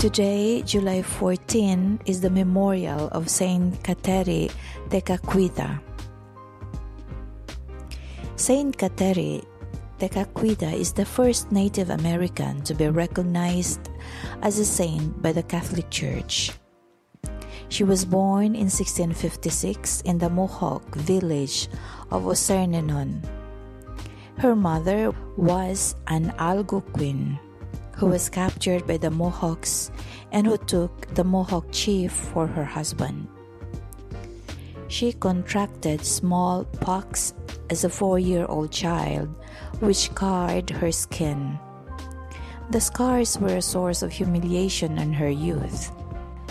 Today, July 14, is the memorial of Saint Kateri Tekakwitha. Saint Kateri Tekakwitha is the first Native American to be recognized as a saint by the Catholic Church. She was born in 1656 in the Mohawk village of Ossernenon. Her mother was an Algonquin who was captured by the Mohawks and who took the Mohawk chief for her husband. She contracted smallpox as a four year old child, which scarred her skin. The scars were a source of humiliation in her youth.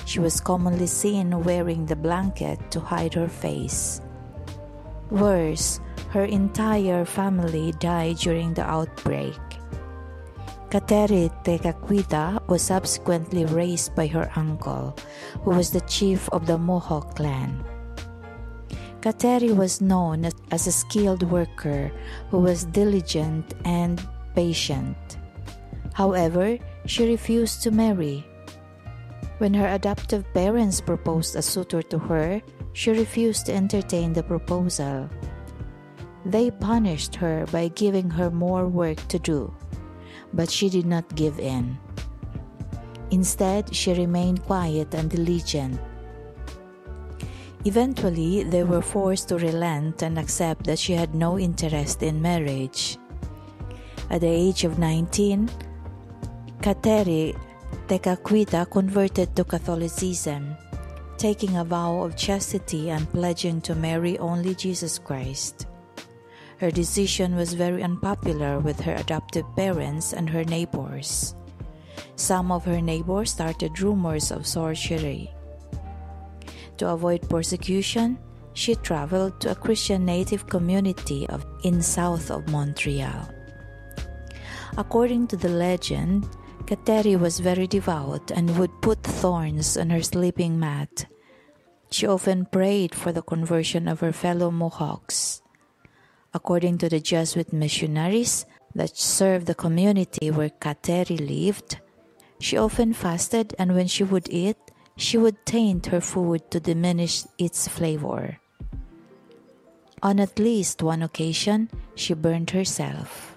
She was commonly seen wearing the blanket to hide her face. Worse, her entire family died during the outbreak. Kateri Tekakwitha was subsequently raised by her uncle, who was the chief of the Mohawk clan. Kateri was known as a skilled worker who was diligent and patient. However, she refused to marry. When her adoptive parents proposed a suitor to her, she refused to entertain the proposal. They punished her by giving her more work to do but she did not give in. Instead, she remained quiet and diligent. Eventually, they were forced to relent and accept that she had no interest in marriage. At the age of 19, Kateri Tekakwitha converted to Catholicism, taking a vow of chastity and pledging to marry only Jesus Christ. Her decision was very unpopular with her adoptive parents and her neighbors. Some of her neighbors started rumors of sorcery. To avoid persecution, she traveled to a Christian native community of, in south of Montreal. According to the legend, Kateri was very devout and would put thorns on her sleeping mat. She often prayed for the conversion of her fellow Mohawks. According to the Jesuit missionaries that served the community where Kateri lived, she often fasted and when she would eat, she would taint her food to diminish its flavor. On at least one occasion, she burned herself.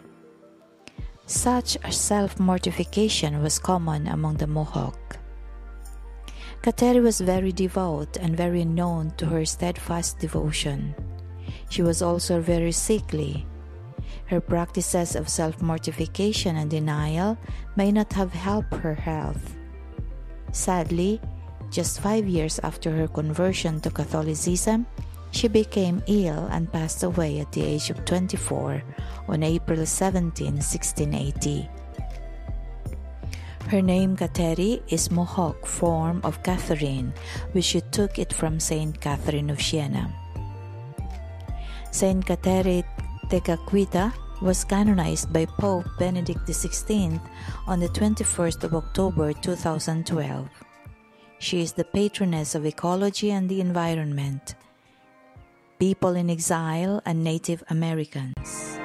Such a self mortification was common among the Mohawk. Kateri was very devout and very known to her steadfast devotion. She was also very sickly. Her practices of self mortification and denial may not have helped her health. Sadly, just five years after her conversion to Catholicism, she became ill and passed away at the age of 24 on April 17, 1680. Her name Kateri is Mohawk form of Catherine, which she took it from Saint Catherine of Siena. Saint Kateri Tekakwitha was canonized by Pope Benedict XVI on the 21st of October 2012. She is the patroness of ecology and the environment, people in exile, and Native Americans.